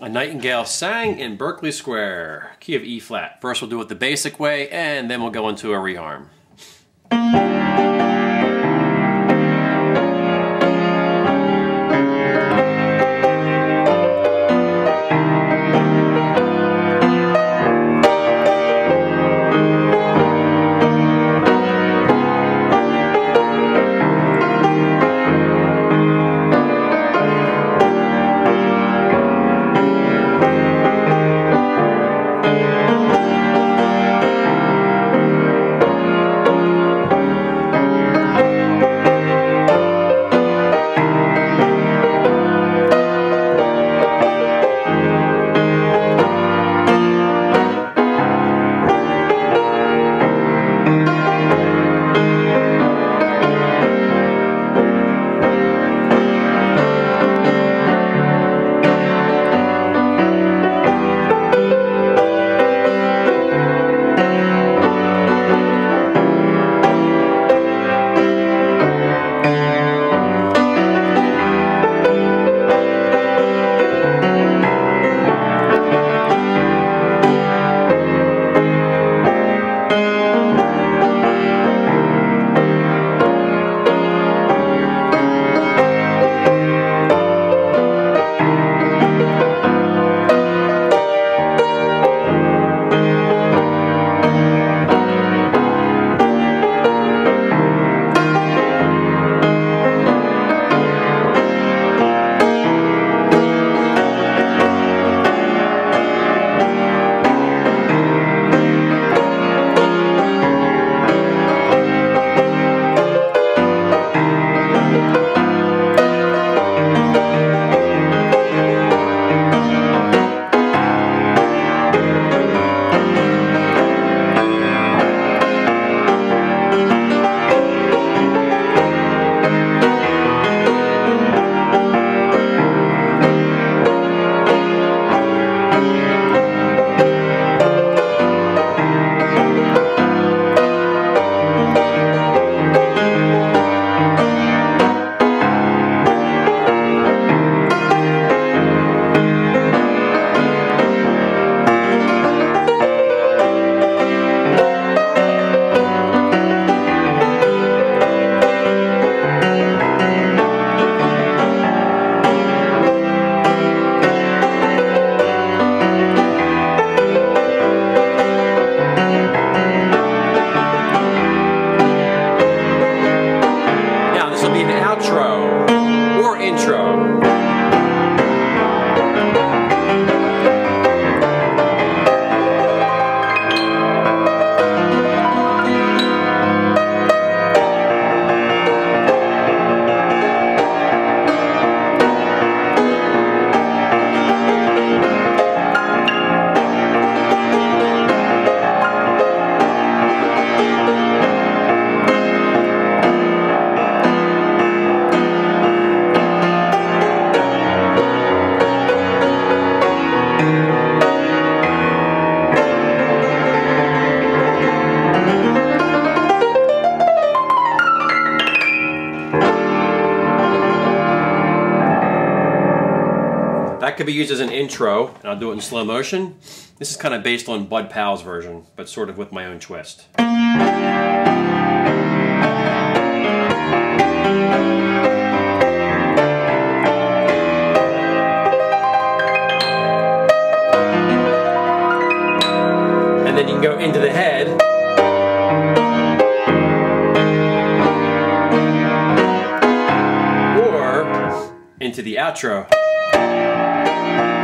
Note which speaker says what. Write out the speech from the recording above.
Speaker 1: A Nightingale sang in Berkeley Square, key of E flat. First we'll do it the basic way, and then we'll go into a Amen. Reharm. That could be used as an intro, and I'll do it in slow motion. This is kind of based on Bud Powell's version, but sort of with my own twist. And then you can go into the head. Or into the outro. Thank you.